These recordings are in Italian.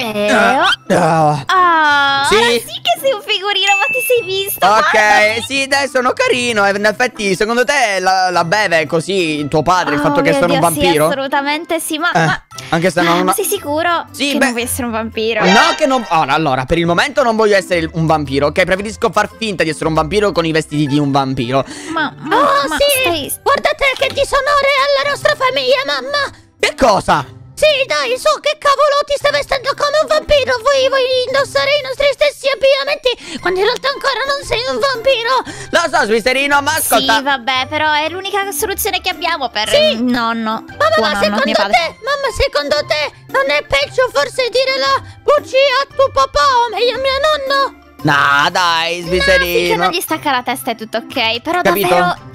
Eh, oh. Ah. Ah, Sì? sì che sei un figurino, ma ti sei visto? Ok, Guardami. sì, dai, sono carino. E in effetti, secondo te la, la beve così tuo padre, il Oh, fatto che mio sono un Dio, Sì, vampiro? assolutamente sì, ma... Eh, ma... anche se non... Ma sei sicuro Sì, che beh- non vuoi essere un vampiro? No, che non. Ora, allora, per il momento non voglio essere un vampiro, ok? Preferisco far finta di essere un vampiro con i vestiti di un vampiro. Ma, ma, Oh ma sì, stai... guarda te che disonore alla nostra famiglia, mamma. Che cosa? Sì, dai, su, che cavolo ti stai vestendo come un vampiro? Vuoi, vuoi indossare i nostri stessi abbigliamenti quando in realtà ancora non sei un vampiro? Lo so, svisterino, ma ascolta. Sì, vabbè, però è l'unica soluzione che abbiamo per Sì. nonno. Mamma, ma nonno, secondo te, mamma, secondo te non è peggio forse dire la bugia a tuo papà o meglio a mio nonno? No, dai, Finché svisterino. non gli stacca la testa è tutto ok. Però Capito? davvero.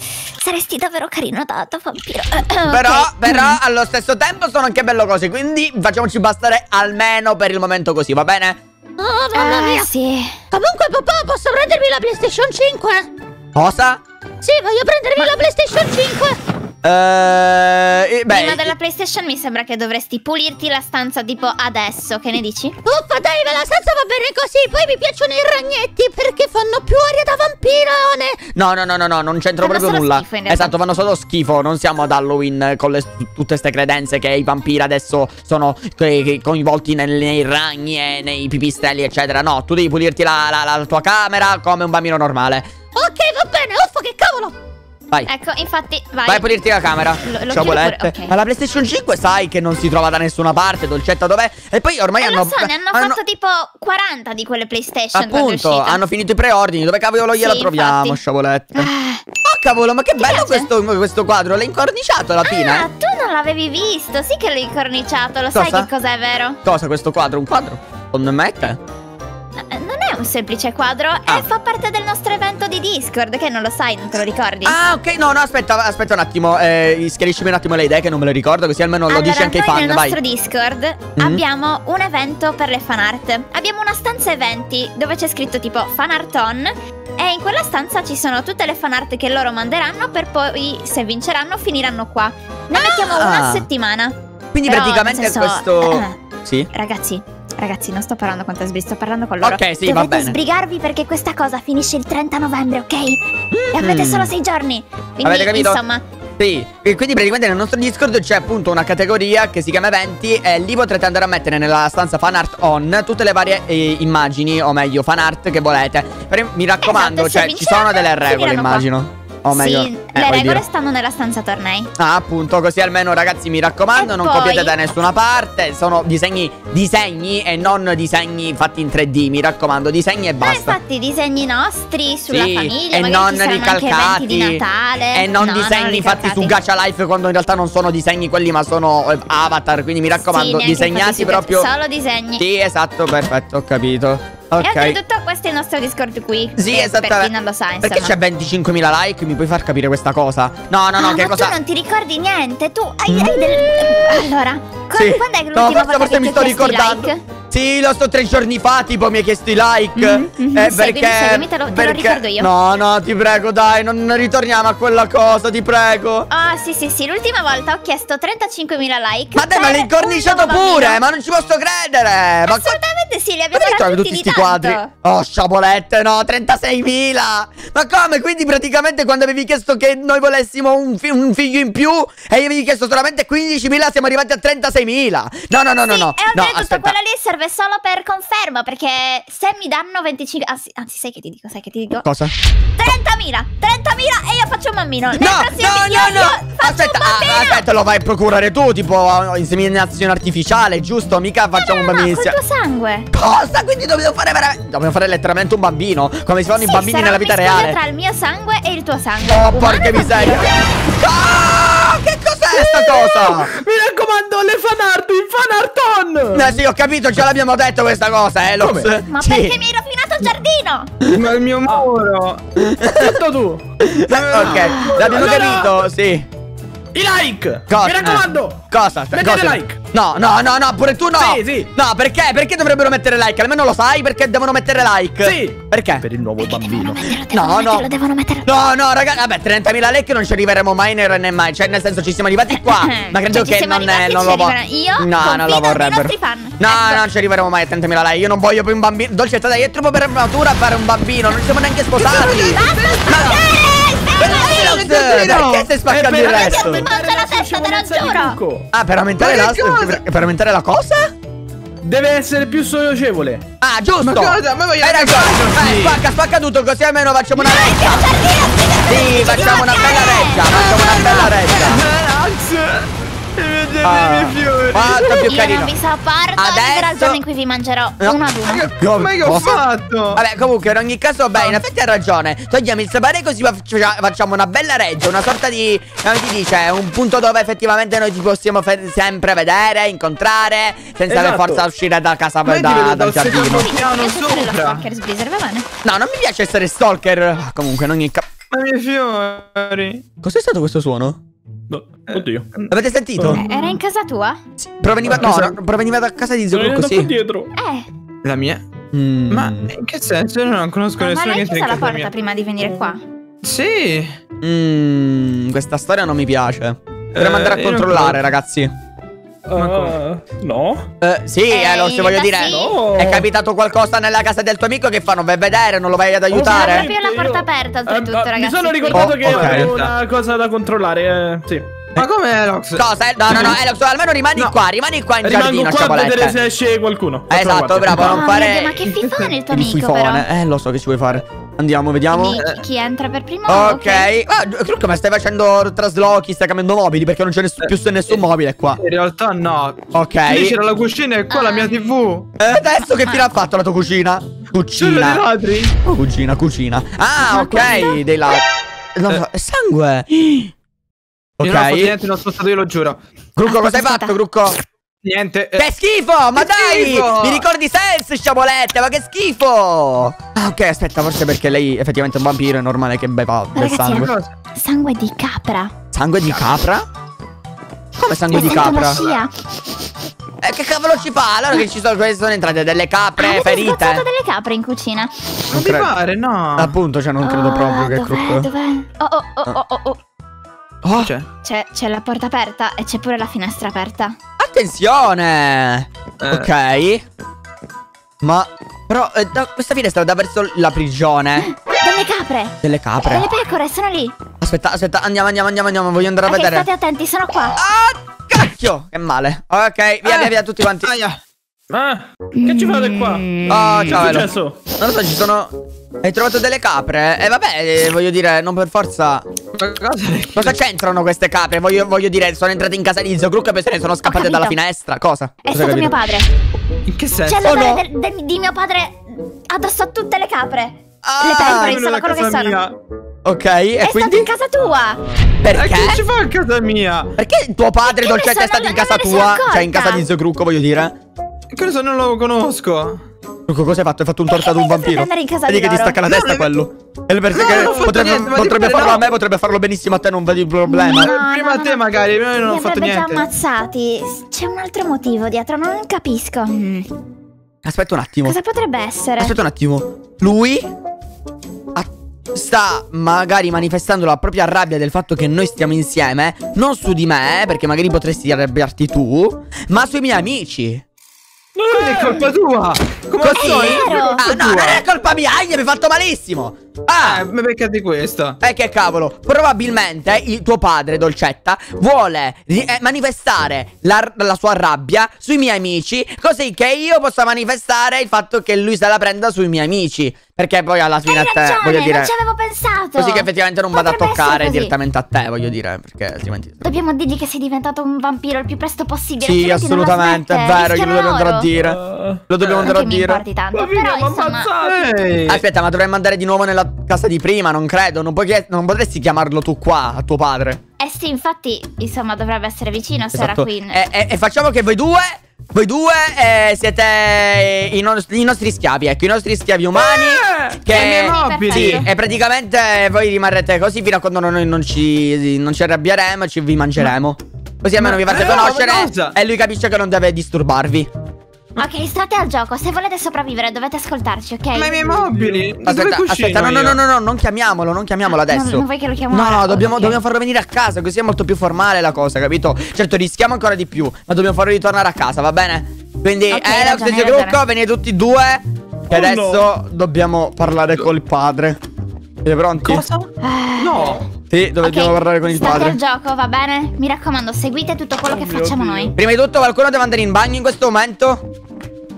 Saresti davvero carino da, da vampiro. Però, Ok. però, allo stesso tempo sono anche bello così. Quindi facciamoci bastare almeno per il momento così, va bene? Oh, mamma Ah, mia. sì. Comunque, papà, posso prendermi la PlayStation 5? Cosa? Sì, voglio prendermi la PlayStation 5. Eh, beh, Prima della PlayStation mi sembra che dovresti pulirti la stanza tipo adesso. Che ne dici? Uffa, dai, ve la stanza va bene così. Poi mi piacciono i ragnetti perché fanno più aria da vampirone. No, no, no, no, no, non c'entro proprio nulla. schifo, esatto, fanno solo schifo. Non siamo ad Halloween con le- tutte queste credenze che i vampiri adesso sono che- che coinvolti nel- nei ragni e nei pipistrelli, eccetera. No, tu devi pulirti la, la- la tua camera come un bambino normale. Ok, va bene. Uffa, che cavolo. Vai. Ecco, infatti, vai. Vai a pulirti la camera. Lo- lo chiudo Sciabolette. pure, ok. Ma la PlayStation 5 sai che non si trova da nessuna parte, dolcetta dov'è? E poi ormai Eh, hanno lo so, ne hanno fatto tipo 40 di quelle PlayStation Appunto, hanno finito i preordini. Dove cavolo gliela Sì, troviamo, infatti. sciabolette? Ah. Oh cavolo, ma che bello piace? questo, questo quadro. L'hai incorniciato alla fine? Ah, tu non l'avevi visto, sì che l'hai incorniciato, lo sai Cosa? che cos'è, vero? Cosa questo quadro? Un quadro? Con me e te? Eh, Non è un semplice quadro, Ah. è, fa parte del nostro evento di Discord, che non lo sai, non te lo ricordi? Ah, ok, no, no, aspetta, aspetta un attimo. Eh, schiariscimi un attimo le idee che non me le ricordo, così almeno lo allora, dici anche ai fan, nel vai. nostro Discord Mhm. abbiamo un evento per le fan art. Abbiamo una stanza eventi dove c'è scritto tipo fan art on e in quella stanza ci sono tutte le fan art che loro manderanno per poi, se vinceranno, finiranno qua. Ne mettiamo una Ah. settimana. Quindi Però, praticamente nel senso, questo... eh, Sì? Ragazzi, ragazzi, non sto parlando con te, Sbri, sto parlando con loro. Ok, sì, Dovete va bene. sbrigarvi perché questa cosa finisce il 30 novembre, ok? E avete Mm. solo sei giorni. Quindi, Avete capito? insomma, Sì, quindi praticamente nel nostro Discord c'è appunto una categoria che si chiama eventi e lì potrete andare a mettere nella stanza fan art on tutte le varie eh, immagini, o meglio fan art che volete. Però mi raccomando, Esatto, cioè ci sono delle regole finiranno qua. Immagino. O meglio, sì, eh, le regole stanno nella stanza tornei. Ah, appunto, così almeno ragazzi mi raccomando, E non poi- copiate da nessuna parte, sono disegni disegni e non disegni fatti in 3D, mi raccomando, disegni e Ma basta. infatti i disegni nostri sulla Sì, famiglia, e non ricalcati di Natale. E non No, disegni fatti su. Gacha Life quando in realtà non sono disegni quelli ma sono eh, avatar Quindi mi raccomando Sì, disegnati proprio Solo disegni. Sì esatto perfetto ho capito E Ok oltretutto questo è il nostro Discord qui. Sì esatto Per chi non lo sa, insomma. Perché c'è 25.000 like mi puoi far capire questa cosa No no no Ah, che ma cosa tu non ti ricordi niente, tu hai, Mm. hai del... Allora, qua- Sì. quando è No, l'ultima forse, volta forse che mi sto ricordando. like? Sì, lo sto tre giorni fa, tipo mi hai chiesto i like. Mhm, mhm. Eh, Seguimi, perché, seguimi, te lo- te lo perché- ricordo io. No, no, ti prego, dai, non ritorniamo a quella cosa, ti prego. Ah, sì, sì, sì, l'ultima volta ho chiesto 35.000 like. Ma dai, ma l'hai incorniciato pure, bambino. ma non ci posso credere. Ma Assolutamente sì, li abbiamo perché raggiunti tutti di sti quadri? Oh, sciabolette, no, 36.000! Ma come? Quindi praticamente quando avevi chiesto che noi volessimo un, fi- un figlio in più e io avevi chiesto solamente 15.000, siamo arrivati a 36.000! No, no, no, no, Sì, no. E No, oltretutto aspetta. quella lì serve solo per conferma Perché se mi danno 25 anzi, anzi sai che ti dico, sai che ti dico 30.000 Cosa? 30.000 e io faccio un bambino Nel No, no, no, no! Aspetta, un ah, aspetta, lo vai a procurare tu, tipo eh, inseminazione artificiale, giusto? Mica facciamo un No, no, bambino col insieme. tuo sangue Cosa? Quindi dobbiamo fare veramente. Dobbiamo fare letteralmente un bambino. Come si fanno i Sì, bambini sarà nella un vita reale. tra il mio sangue e il tuo sangue Oh, porca miseria! Ah, che cos'è sta cosa? Mi raccomando, le fan art, il fan art on! Eh sì, ho capito, già l'abbiamo detto questa cosa, eh, Lux. Come? Ma Sì. perché mi hai rovinato il giardino? Ma il mio muro! Tutto tu! Ok, l'abbiamo Allora- capito, sì. I like! Cosa? Mi raccomando! Cosa? Aspetta, Mettete cosa? like. No, no, no, no, pure tu no. Sì, sì. No, perché? Perché dovrebbero mettere like? Almeno lo sai perché devono mettere like. Sì. Perché? Per il nuovo bambino. Metterlo, No, devono no. metterlo, devono metterlo. No, no, ragazzi, vabbè, 30.000 like non ci arriveremo mai né, né mai. Cioè, nel senso, ci siamo arrivati qua. Ma credo Cioè, ci che non, è, non lo vo- arriveranno. Io No, non lo vorrebbero. No, Ecco. non ci arriveremo mai a 30.000 like. Io non voglio poi un bambino. Dolcetta, dai, è troppo prematura a fare un bambino. Non siamo neanche sposati. Ma perché stai spaccando il resto? mi mangia la testa, te lo giuro. Ah, per aumentare la. che? Per aumentare la cosa? Deve essere più socievole. Ah, giusto! Ma cosa? Ma voglio Hai ragione! Eh, spacca, spacca tutto, così almeno facciamo una reggia! Sì, facciamo una bella reggia! Facciamo una bella reggia! Mi Ah, i miei fiori. Quanto più Io carino! non vi sopporto, arriverà il giorno in cui vi mangerò No. uno ad uno. No, Ma che ho fatto? Vabbè, comunque, in ogni caso, beh, in effetti hai ragione. Togliamo il sapere così faccia- facciamo una bella reggia, una sorta di. Come si dice? Un punto dove effettivamente noi ci possiamo sempre vedere, incontrare, senza per Esatto. forza uscire da casa Ma da, dal giardino. piano sopra. Stalkers Blizzard, va bene. No, non mi piace essere stalker. Ah, Comunque, in ogni caso. Ma i miei fiori. Cos'è stato questo suono? No, oddio. Avete sentito? Eh, Era in casa tua? Sì, proveniva, no, no, proveniva da casa di Zucco, sì. dietro. Eh, La mia? Mm. Ma in che senso? Io non conosco ma nessuno non che entra in chiusa la casa porta mia. prima di venire qua? Sì. Mm, questa storia non mi piace. Dovremmo Eh, andare a controllare, ragazzi. Ah, no? Eh, sì, Eh, eh, lo in se voglio dire. sì. No. È capitato qualcosa nella casa del tuo amico che fanno? Vai a vedere, non lo vai ad C'era aiutare? proprio la porta aperta, oltretutto, Eh, ragazzi. Mi sono ricordato Oh, che ok. avevo una cosa da controllare. Eh, sì. Ma com'è Elox? Cosa? Eh, No, no, no, Elox, almeno rimani No. qua, rimani qua in Rimango giardino, qua a vedere se esce qualcuno. Eh, Esatto, bravo, non fare ma che fifone il tuo il amico, fifone. però. Eh, lo so che ci vuoi fare. Andiamo, vediamo. Chi, chi entra per primo? Ok. Ah, Crocco, ma stai facendo traslochi, stai cambiando mobili perché non c'è ness- più nessun mobile qua. In realtà no. Ok. Lì c'era la cucina e qua la mia tv. Eh, adesso che fine ha fatto la tua cucina? Sono dei Cucina. ladri. Oh, cucina, cucina. Ah, Ma ok, dei la... Non so, è sangue. Io non ho fatto Ok. niente, non ho spostato, io lo giuro. Grucco, cosa hai fatto, aspetta. Niente. eh, Che schifo! Ma Che dai! schifo! Mi ricordi Sans, sciabolette, ma che schifo! Ah, ok, aspetta, forse perché lei effettivamente è un vampiro, è normale che beva del Ragazzi, sangue. Sangue di capra. Sangue di capra? Come sangue di Sento capra? scia. Eh, che cavolo ci fa? Allora che ci sono, queste sono entrate delle capre Avete ferite. sgozzato delle capre in cucina. Non credo. pare, no. Appunto, cioè non credo Oh, proprio che Crook. Dov'è? Oh, oh, oh, oh, oh, oh. Oh, C'è, c'è la porta aperta e c'è pure la finestra aperta. Attenzione! eh, Ok. Ma però eh, da questa finestra dà verso la prigione Delle capre! delle capre. Delle pecore, sono lì. Aspetta, aspetta, andiamo, andiamo, andiamo, andiamo, voglio andare a Ok, vedere. state attenti, sono qua. Ah, cacchio! Che male. Ok, via, Eh. via, via, tutti quanti. Aia. Ah, che ci fate qua? Mm. Oh, Che è ciao, Elo. successo? Non lo so, ci sono. Hai trovato delle capre? E vabbè, eh, voglio dire, non per forza. Ma cosa? C'entrano queste capre? Voglio, voglio dire, sono entrate in casa di Zocrook e poi se ne sono scappate dalla finestra. Cosa? È Cosa stato mio padre. In che senso? C'è Oh, l'odore no. del- del- di mio padre addosso a tutte le capre. Ah, le pecore, insomma, da quello che sono. mia. Ok, e È quindi. stato in casa tua. E Perché? che ci fa a casa mia? Perché tuo padre Che Dolcetto ne è stato in casa tua? Cioè in casa di Zocrucco, voglio dire. So, non lo conosco. Cosa hai fatto? Hai fatto un torta ad un vampiro? andare in casa Vedi di che ti stacca la No, testa non- quello. E perché No, potrebbe, niente, ma potrebbe farlo pare, a me, no. potrebbe farlo benissimo a te, non vedi il problema. No. prima a te magari, io non ho Mi fatto niente. già ammazzati. C'è un altro motivo dietro, non capisco. Mm. Aspetta un attimo. Cosa potrebbe essere? Aspetta un attimo. Lui sta magari manifestando la propria rabbia del fatto che noi stiamo insieme. Non su di me, perché magari potresti arrabbiarti tu, ma sui miei amici. Quindi è colpa tua. Come solito, è Ah, no, non è colpa mia, gli mi fatto malissimo. Ah, Eh, perché di questo? Eh che cavolo, probabilmente il tuo padre, Dolcetta, vuole eh, manifestare la, la sua rabbia sui miei amici, così che io possa manifestare il fatto che lui se la prenda sui miei amici. Perché poi alla fine Hai a te, ragione, voglio dire, non ci avevo pensato. così che effettivamente non vado a toccare direttamente a te, voglio dire, perché altrimenti... Dobbiamo dirgli che sei diventato un vampiro il più presto possibile. Sì, assolutamente, è vero, glielo dobbiamo andare a dire. Lo dobbiamo andare a dire. tanto, Ma però insomma... Aspetta, ma dovremmo andare di nuovo nella casa di prima, non credo. Non, puoi chied- non potresti chiamarlo tu qua, a tuo padre. Eh sì, infatti, insomma, dovrebbe essere vicino Sarah Esatto. Queen. E, e- e facciamo che voi due Voi due eh, siete i, nos- i nostri schiavi, ecco, i nostri schiavi umani. Eh, che i miei mobili. Sì, e praticamente voi rimarrete così fino a quando noi non ci, non ci arrabbieremo e ci vi mangeremo. Così almeno vi fate eh, no, conoscere e lui capisce che non deve disturbarvi. Ok, state al gioco. Se volete sopravvivere dovete ascoltarci, ok? Ma i miei mobili. Dove Aspetta, aspetta, no, no, no, no, no, non chiamiamolo, non chiamiamolo adesso. Non- non vuoi che lo chiamo No, no, dobbiamo, Ok. dobbiamo farlo venire a casa, così è molto più formale la cosa, capito? Certo, rischiamo ancora di più, ma dobbiamo farlo ritornare a casa, va bene? Quindi, Ok, hai Alex e ragione. venite tutti e due. Che Oh, adesso dobbiamo parlare col padre. Siete pronti? Cosa? No. Sì, dobbiamo Ok, parlare con il state padre. al gioco, va bene? Mi raccomando, seguite tutto quello che Oh mio facciamo Dio. noi. Prima di tutto, qualcuno deve andare in bagno in questo momento?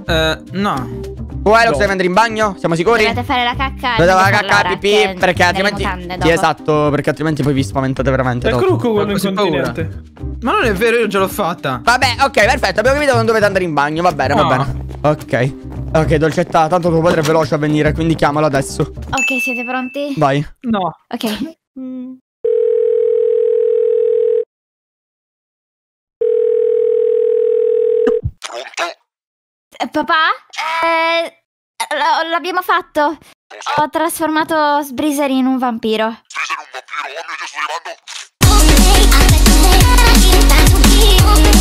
Eh, no. Alex, No. devi andare in bagno? Siamo sicuri? Dovete fare la cacca. Dovete fare farla cacca, pipì, che perché altrimenti. Sì, esatto, perché altrimenti poi vi spaventate veramente. È dopo. Crucco quello incontinente. Ma non è vero, io già l'ho fatta. Vabbè, ok, perfetto. Abbiamo capito che non dovete andare in bagno. Va bene, va No. bene. Ok. Ok, dolcetta, tanto tuo padre è veloce a venire, quindi chiamalo adesso. Ok, siete pronti? Vai. No. Ok. Papà? Eh, l'abbiamo fatto. Ho trasformato Sbreezer in un vampiro. Sbreezer in un vampiro? Oh mio Dio, sto arrivando!